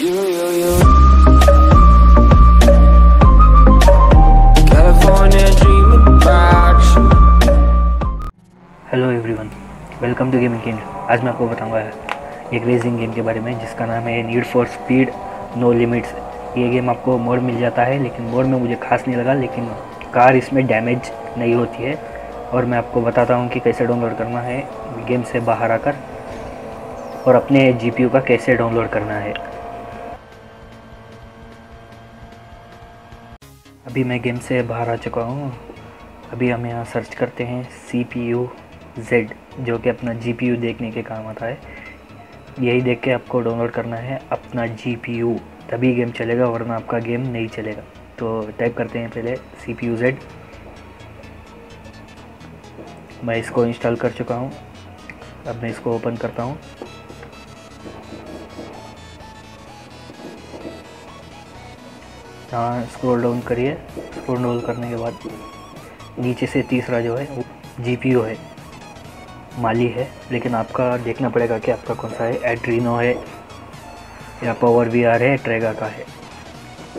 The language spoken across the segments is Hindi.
Hello everyone welcome to gaming king आज मैं आपको बताऊँगा एक रेसिंग गेम के बारे में, जिसका नाम है need for speed no limits ये गेम आपको मोड मिल जाता है, लेकिन मोड में मुझे खास नहीं लगा, लेकिन कार इसमें डैमेज नहीं होती है। और मैं आपको बताता हूँ कि कैसे डाउनलोड करना है गेम से बाहर आकर, और अपने जी का कैसे डाउनलोड करना है। अभी मैं गेम से बाहर आ चुका हूँ। अभी हम यहाँ सर्च करते हैं सी पी यू जेड जो कि अपना जी पी यू देखने के काम आता है। यही देख के आपको डाउनलोड करना है अपना जी पी यू तभी गेम चलेगा, वरना आपका गेम नहीं चलेगा। तो टाइप करते हैं पहले सी पी यू जेड मैं इसको इंस्टॉल कर चुका हूँ। अब मैं इसको ओपन करता हूँ। यहाँ स्क्रोल डाउन करिए। स्क्रॉल डाउन करने के बाद नीचे से तीसरा जो है, वो जी है। माली है, लेकिन आपका देखना पड़ेगा कि आपका कौन सा है। एड्रीनो है, या पावर वी आर है ट्रेगा का है।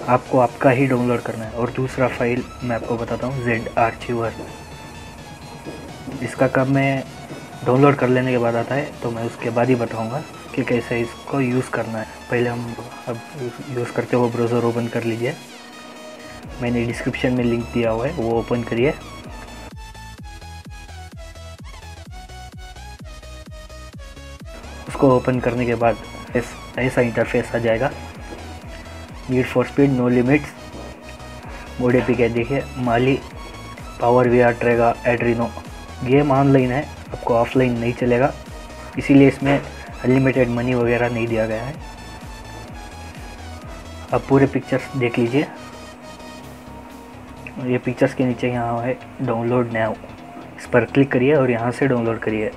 आपको आपका ही डाउनलोड करना है। और दूसरा फ़ाइल मैं आपको बताता हूँ जेड आर्चिवर इसका कब मैं डाउनलोड कर लेने के बाद आता है तो मैं उसके बाद ही बताऊँगा। कि कैसे इसको यूज़ करना है। पहले हम अब यूज़ करते हुए ब्राउज़र ओपन कर लीजिए। मैंने डिस्क्रिप्शन में लिंक दिया हुआ है, वो ओपन करिए। उसको ओपन करने के बाद ऐसा इंटरफेस आ जाएगा। Need for speed no limits mode पे क्या देखिए माली पावर वी आर ट्रेगा एड्रीनो गेम ऑनलाइन है, आपको ऑफलाइन नहीं चलेगा। इसीलिए इसमें अनलिमिटेड मनी वगैरह नहीं दिया गया है। अब पूरे पिक्चर्स देख लीजिए। ये पिक्चर्स के नीचे यहाँ है डाउनलोड नैव इस पर क्लिक करिए और यहाँ से डाउनलोड करिए।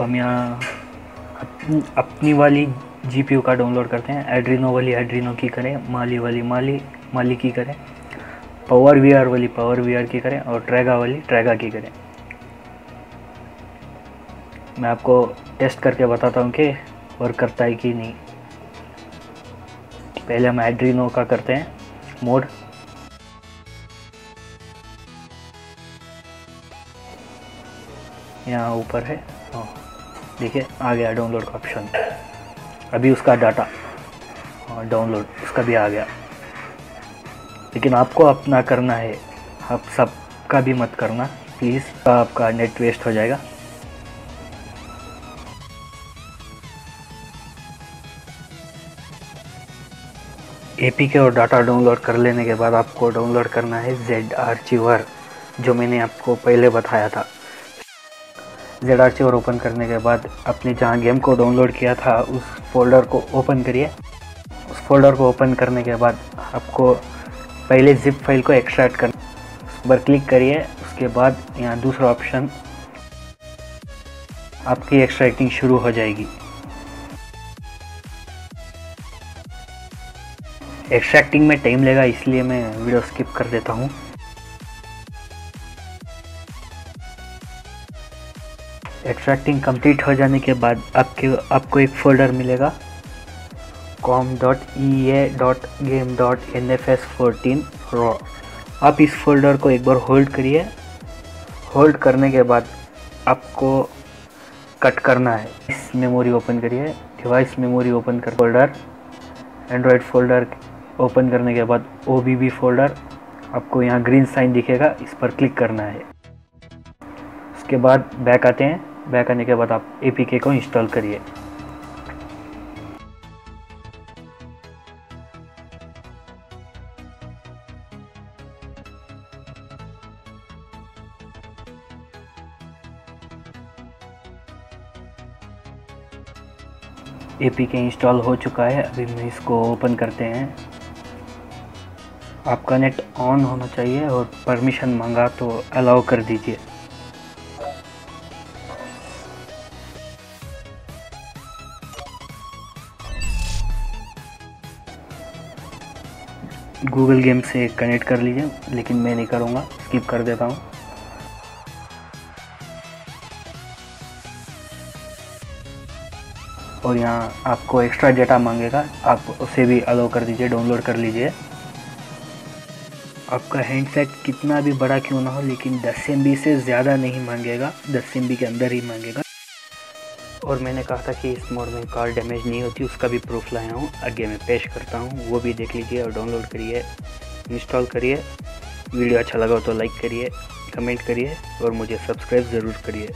हम यहाँ अपनी, अपनी वाली जी का डाउनलोड करते हैं। एड्रीनो वाली एड्रीनो की करें। माली वाली माली। माली की करें पावर वी आर वाली पावर वी आर की करें और ट्रैगा वाली ट्रैगा की करें। मैं आपको टेस्ट करके बताता हूँ कि वर्क करता है कि नहीं। पहले हम एड्रीनो का करते हैं मोड यहाँ ऊपर है हाँ। देखिए आ गया डाउनलोड का ऑप्शन अभी उसका डाटा हाँ डाउनलोड उसका भी आ गया। लेकिन आपको अपना करना है। आप सबका भी मत करना प्लीज़ आपका नेट वेस्ट हो जाएगा। ए और डाटा डाउनलोड कर लेने के बाद आपको डाउनलोड करना है जेड आर्चिवर जो मैंने आपको पहले बताया था। जेड आर आर्चिवर ओपन करने के बाद अपने जहाँ गेम को डाउनलोड किया था, उस फोल्डर को ओपन करिए। उस फोल्डर को ओपन करने के बाद आपको पहले जिप फ़ाइल को एक्सट्रैक्ट कर उस पर क्लिक करिए, उसके बाद यहाँ दूसरा ऑप्शन आपकी एक्सट्रैक्टिंग शुरू हो जाएगी। एक्सट्रैक्टिंग में टाइम लेगा, इसलिए मैं वीडियो स्किप कर देता हूँ। एक्सट्रैक्टिंग कंप्लीट हो जाने के बाद आपके, आपको एक फोल्डर मिलेगा। Com dot E A dot game dot N F S fourteen raw. आप इस फोल्डर को एक बार होल्ड करिए। होल्ड करने के बाद आपको कट करना है। इस मेमोरी ओपन करिए। डिवाइस मेमोरी ओपन कर फोल्डर एंड्रॉयड फोल्डर ओपन करने के बाद ओ बी बी फोल्डर आपको यहाँ ग्रीन साइन दिखेगा। इस पर क्लिक करना है। उसके बाद बैक आते हैं। बैक आने के बाद आप ए को इंस्टॉल करिए। ए के इंस्टॉल हो चुका है, अभी मैं इसको ओपन करते हैं। आपका नेट ऑन होना चाहिए और परमिशन मांगा तो अलाउ कर दीजिए। गूगल गेम से कनेक्ट कर लीजिए, लेकिन मैं नहीं करूँगा स्किप कर देता हूँ। और यहाँ आपको एक्स्ट्रा डेटा मांगेगा। आप उसे भी अलाउ कर दीजिए डाउनलोड कर लीजिए। आपका हैंडसेट कितना भी बड़ा क्यों ना हो, लेकिन 10 एमबी से ज़्यादा नहीं मांगेगा। 10 एमबी के अंदर ही मांगेगा। और मैंने कहा था कि इस मोड में कार डैमेज नहीं होती, उसका भी प्रूफ लाया हूँ। आगे मैं पेश करता हूँ, वो भी देख लीजिए और डाउनलोड करिए इंस्टॉल करिए। वीडियो अच्छा लगा हो तो लाइक करिए कमेंट करिए और मुझे सब्सक्राइब ज़रूर करिए।